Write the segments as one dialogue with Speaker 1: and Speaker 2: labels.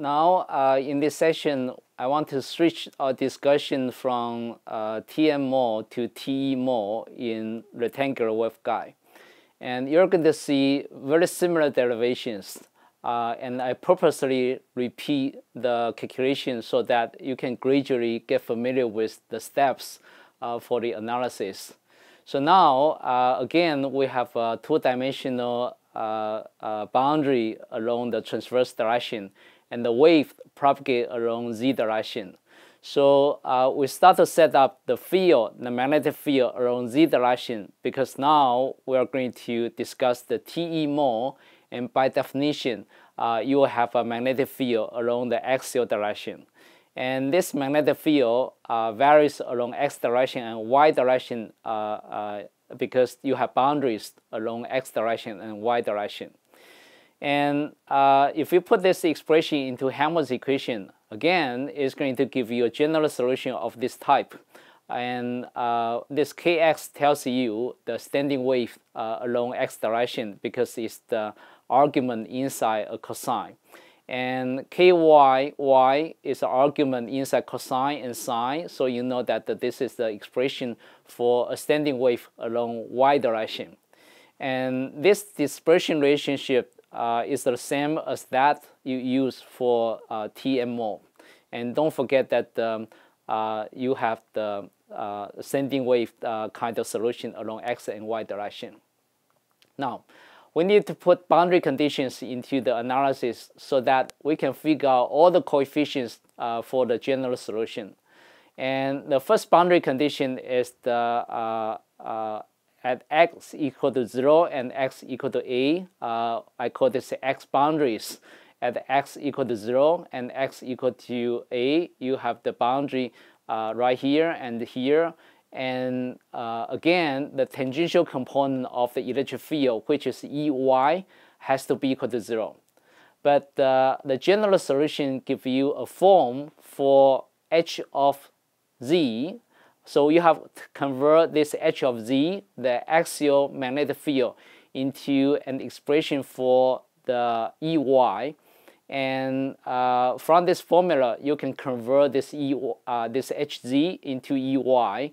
Speaker 1: Now, uh, in this session, I want to switch our discussion from uh, TM mode to TE mode in rectangular waveguide. And you're going to see very similar derivations. Uh, and I purposely repeat the calculation so that you can gradually get familiar with the steps uh, for the analysis. So now, uh, again, we have a two-dimensional uh, boundary along the transverse direction and the wave propagate along z direction. So uh, we start to set up the field, the magnetic field around z direction because now we are going to discuss the TE mode and by definition uh, you will have a magnetic field along the axial direction. And this magnetic field uh, varies along x direction and y direction uh, because you have boundaries along x direction and y direction. And uh, if you put this expression into Helmholtz equation, again, it's going to give you a general solution of this type. And uh, this kx tells you the standing wave uh, along x direction because it's the argument inside a cosine. And ky, y is the argument inside cosine and sine, so you know that this is the expression for a standing wave along y direction. And this dispersion relationship uh, is the same as that you use for uh, TM mode. And don't forget that um, uh, you have the uh, standing wave uh, kind of solution along x and y direction. Now, we need to put boundary conditions into the analysis so that we can figure out all the coefficients uh, for the general solution. And the first boundary condition is the at x equal to 0 and x equal to a. Uh, I call this x boundaries. At x equal to 0 and x equal to a, you have the boundary uh, right here and here. And uh, again, the tangential component of the electric field, which is Ey, has to be equal to zero. But uh, the general solution gives you a form for h of z. So you have to convert this h of z, the axial magnetic field, into an expression for the Ey. And uh, from this formula, you can convert this, e, uh, this hz into Ey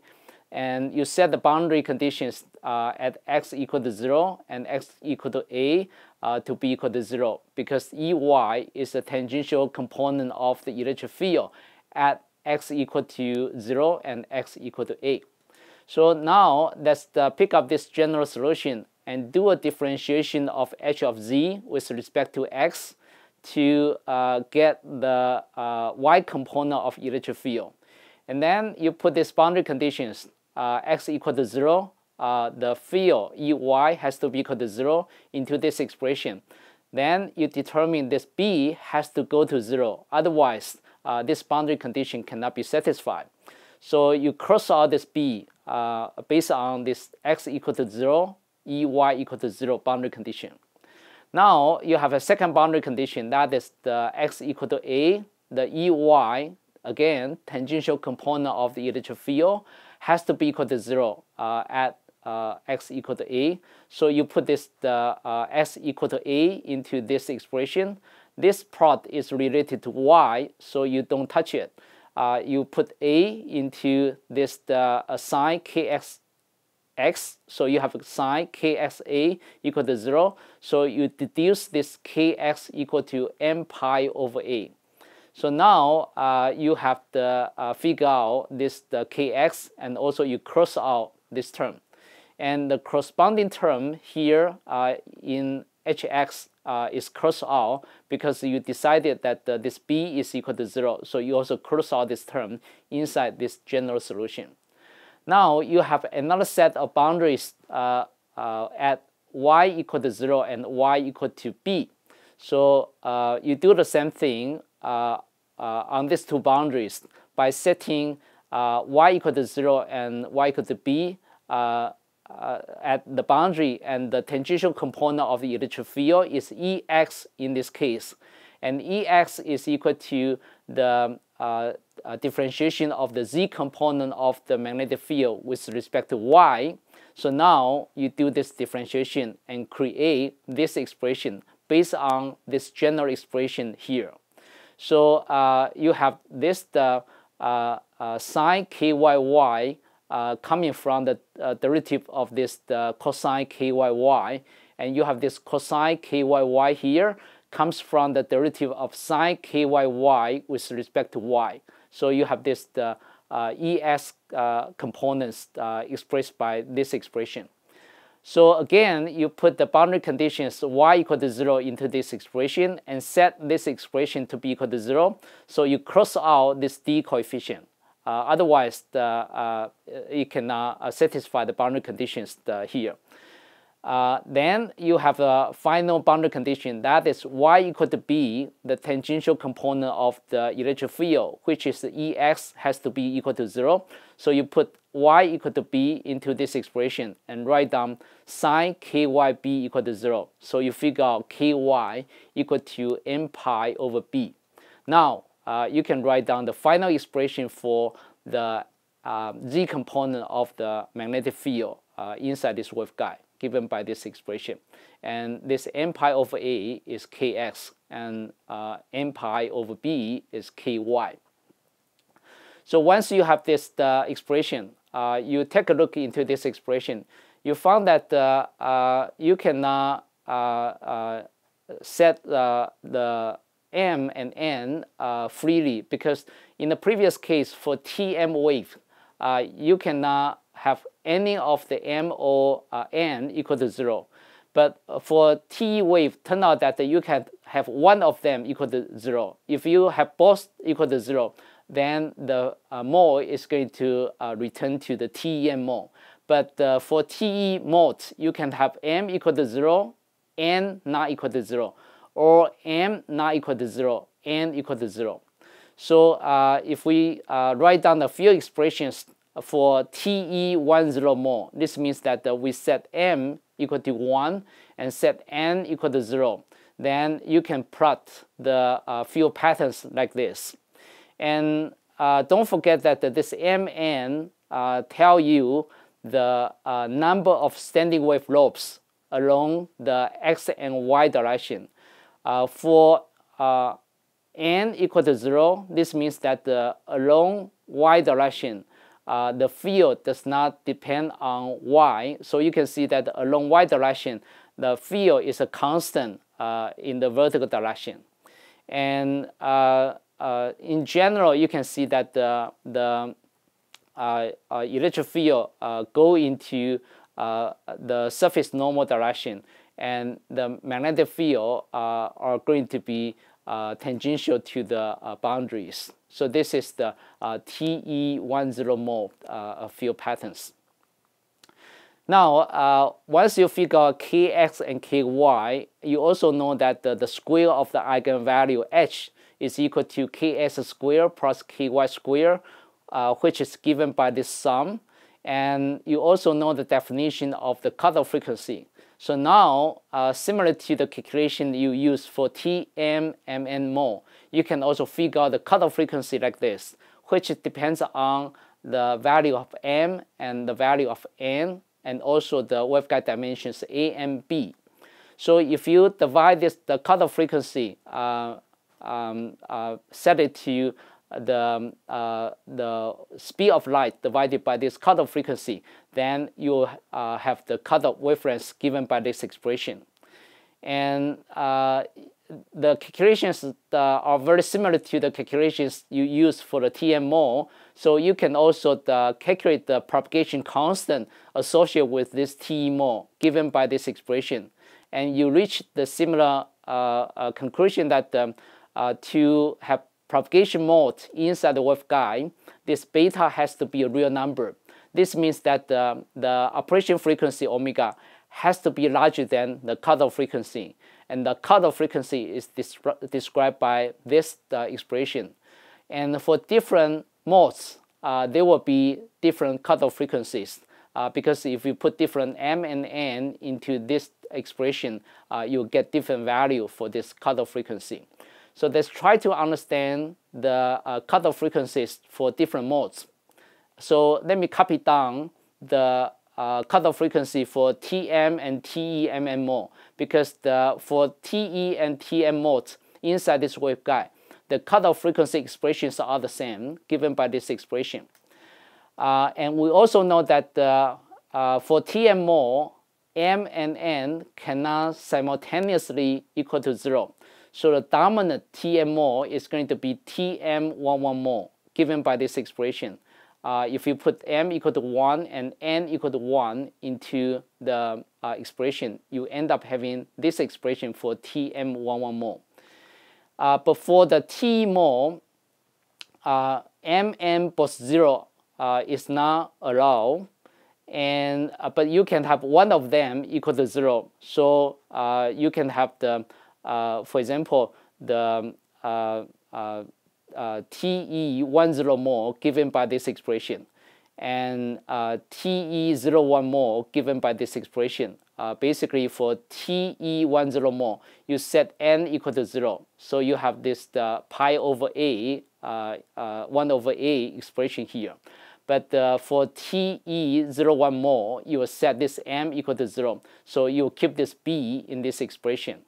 Speaker 1: and you set the boundary conditions uh, at x equal to 0 and x equal to a uh, to be equal to 0 because Ey is the tangential component of the electric field at x equal to 0 and x equal to a. So now let's uh, pick up this general solution and do a differentiation of h of z with respect to x to uh, get the uh, y component of electric field. And then you put these boundary conditions uh, x equal to 0, uh, the field Ey has to be equal to 0 into this expression. Then you determine this b has to go to 0. Otherwise, uh, this boundary condition cannot be satisfied. So you cross out this b uh, based on this x equal to 0, Ey equal to 0 boundary condition. Now you have a second boundary condition that is the x equal to a, the Ey, again, tangential component of the electric field, has to be equal to 0 uh, at uh, x equal to a. So you put this the uh, x equal to a into this expression. This part is related to y, so you don't touch it. Uh, you put a into this the uh, sine kx x, so you have sine kxa equal to 0. So you deduce this kx equal to m pi over a. So now uh, you have to uh, figure out this the kx and also you cross out this term. And the corresponding term here uh, in hx uh, is crossed out because you decided that this b is equal to 0. So you also cross out this term inside this general solution. Now you have another set of boundaries uh, uh, at y equal to 0 and y equal to b. So you do the same thing uh, uh, on these two boundaries by setting uh, y equal to 0 and y equal to b uh, at the boundary and the tangential component of the electric field is Ex in this case. And Ex is equal to the uh, uh, differentiation of the z component of the magnetic field with respect to y. So now you do this differentiation and create this expression based on this general expression here. So uh, you have this the uh, uh, sine kyy coming from the uh, derivative of this cosine kyy, and you have this cosine kyy here comes from the derivative of sine kyy with respect to y. So you have this the uh, ES uh, components uh, expressed by this expression. So again, you put the boundary conditions y equal to 0 into this expression and set this expression to be equal to 0. So you cross out this d coefficient. Uh, otherwise, the, uh, it cannot uh, satisfy the boundary conditions here. Uh, then you have a final boundary condition that is y equal to b, the tangential component of the electric field, which is Ex has to be equal to 0. So you put y equal to b into this expression and write down sine kyb equal to 0. So you figure out ky equal to n pi over b. Now uh, you can write down the final expression for the uh, z component of the magnetic field uh, inside this waveguide given by this expression. And this m pi over a is kx, and uh, m pi over b is ky. So once you have this uh, expression, uh, you take a look into this expression, you found that you cannot set the m and n freely because in the previous case for tm wave, you cannot have any of the m or uh, n equal to 0. But for t wave, turn out that you can have one of them equal to 0. If you have both equal to 0, then the uh, mode is going to uh, return to the TEM mode. But uh, for TE mode, you can have m equal to 0, n not equal to 0, or m not equal to 0, n equal to 0. So uh, if we uh, write down a few expressions for TE10 mode. This means that uh, we set M equal to 1 and set N equal to 0. Then you can plot the uh, field patterns like this. And uh, don't forget that this MN uh, tell you the uh, number of standing wave lobes along the x and y direction. Uh, for n equal to 0, this means that the along y direction, uh, the field does not depend on y. So you can see that along y direction, the field is a constant uh, in the vertical direction. And uh, uh in general, you can see that the, the uh, uh, electric field go into the surface normal direction and the magnetic field are going to be tangential to the boundaries. So this is the uh, TE10 mode uh, field patterns. Now, uh, once you figure out kx and ky, you also know that the, the square of the eigenvalue h is equal to kx squared plus ky squared, uh, which is given by this sum. And you also know the definition of the cutoff frequency. So now, uh, similar to the calculation you use for Tm, Mn mode, you can also figure out the cutoff frequency like this, which depends on the value of m and the value of n, and also the waveguide dimensions a and b. So if you divide this the cutoff frequency, uh, um, uh, set it to the, uh, the speed of light divided by this cutoff frequency, then you uh, have the cutoff wavelength given by this expression. And uh, the calculations uh, are very similar to the calculations you use for the TM mode. So you can also uh, calculate the propagation constant associated with this TE mode given by this expression. And you reach the similar uh conclusion that um, uh, to have propagation mode inside the waveguide, this beta has to be a real number. This means that the, the operation frequency omega has to be larger than the cutoff frequency. And the cutoff frequency is described by this uh, expression. And for different modes, uh, there will be different cutoff frequencies. Uh, because if you put different m and n into this expression, uh, you'll get different value for this cutoff frequency. So let's try to understand the uh, cutoff frequencies for different modes. So let me copy down the uh, cutoff frequency for TM and TEMM mode because the, for TE and TM modes inside this waveguide, the cutoff frequency expressions are the same given by this expression. Uh, and we also know that uh, uh, for Tm mode, m and n cannot simultaneously equal to 0. So the dominant Tm is going to be Tm11 mode given by this expression. Uh, if you put m equal to 1 and n equal to 1 into the uh, expression, you end up having this expression for Tm11 mode. Uh, but for the T mode, uh, m both 0 uh, is not allowed, and uh, but you can have one of them equal to 0. So uh, you can have the, for example, the uh, TE10 mode given by this expression and uh, TE01 mode given by this expression. Uh, basically for TE10 mode, you set n equal to 0. So you have this uh, pi over a, uh, uh, 1 over a expression here. But uh, for TE01 mode, you will set this m equal to 0. So you keep this b in this expression.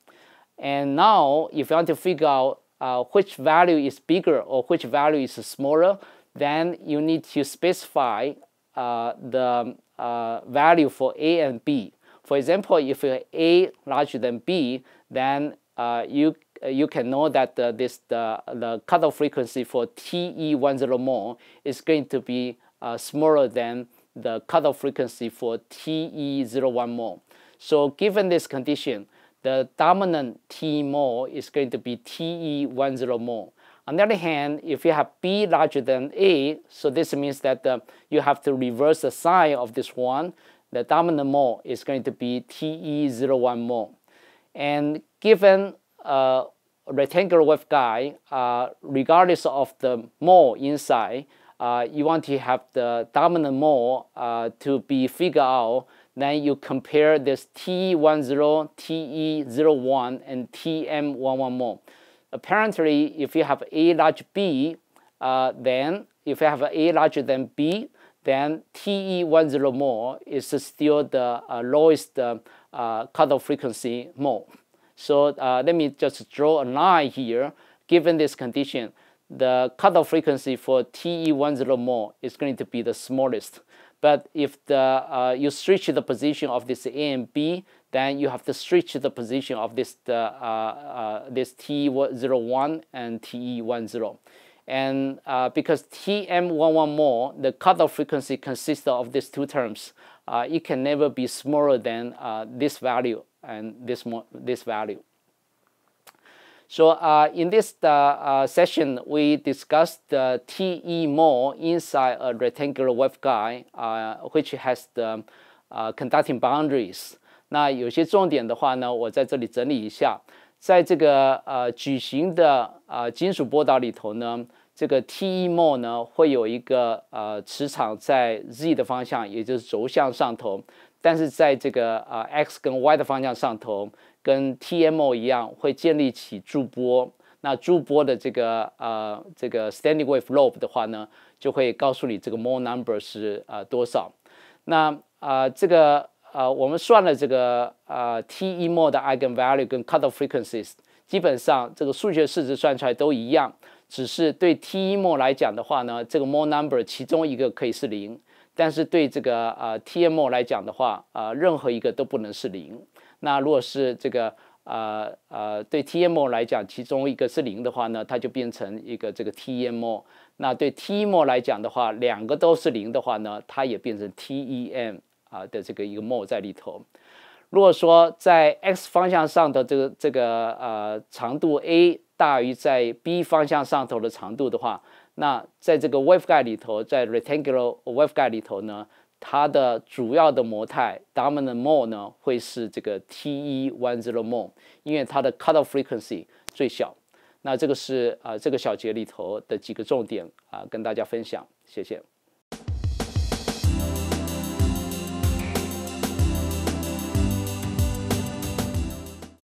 Speaker 1: And now, if you want to figure out uh, which value is bigger or which value is smaller, then you need to specify uh, the uh, value for A and B. For example, if A larger than B, then uh, you you can know that this the, the cutoff frequency for TE10 mode is going to be uh, smaller than the cutoff frequency for TE01 mode. So given this condition, the dominant T mode is going to be TE10 mode. On the other hand, if you have B larger than A, so this means that uh, you have to reverse the sign of this one. The dominant mode is going to be TE01 mode. And given a rectangular waveguide, uh, regardless of the mode inside, uh, you want to have the dominant mode uh, to be figured out then you compare this TE10, TE01, and TM11 mode. Apparently, if you have A large B, uh, then if you have A larger than B, then TE10 mode is still the uh, lowest uh, uh, cutoff frequency mode. So uh, let me just draw a line here. Given this condition, the cutoff frequency for TE10 mode is going to be the smallest. But if the, uh, you switch the position of this A and B, then you have to switch the position of this, uh, uh, this TE01 and TE10. And uh, because TM11 mode, the cutoff frequency consists of these two terms, uh, it can never be smaller than uh, this value and this, this value. So in this uh, uh, session, we discussed the TE mole inside a rectangular waveguide, uh, which has the uh, conducting boundaries. 那有些重点的话呢，我在这里整理一下。在这个呃矩形的呃金属波导里头呢，这个 TE mole 呢会有一个呃磁场在 z 的方向，也就是轴向上头，但是在这个呃 x 跟 y 的方向上头。跟 TMO 一样，会建立起驻波。那驻波的这个呃这个 standing wave lobe 的话呢，就会告诉你这个 more number 是呃多少。那啊这个呃我们算了这个呃 TE more 的 eigenvalue 跟 cutoff frequencies，基本上这个数学式子算出来都一样，只是对 TE more 来讲的话呢，这个 more number 其中一个可以是零，但是对这个呃 TMO 来讲的话，呃任何一个都不能是零。那如果是这个呃呃对 TMO 来讲，其中一个是零的话呢，它就变成一个这个 TMO。那对 TM 来讲的话，两个都是零的话呢，它也变成 TEM 啊的这个一个 m o 在里头。如果说在 x 方向上的这个这个呃长度 a 大于在 b 方向上头的长度的话，那在这个 waveguide 里头，在 rectangular waveguide 里头呢？它的主要的模态 dominant mode 呢，会是这个 T E one zero mode，因为它的 cutoff frequency 最小。那这个是啊，这个小节里头的几个重点啊，跟大家分享，谢谢。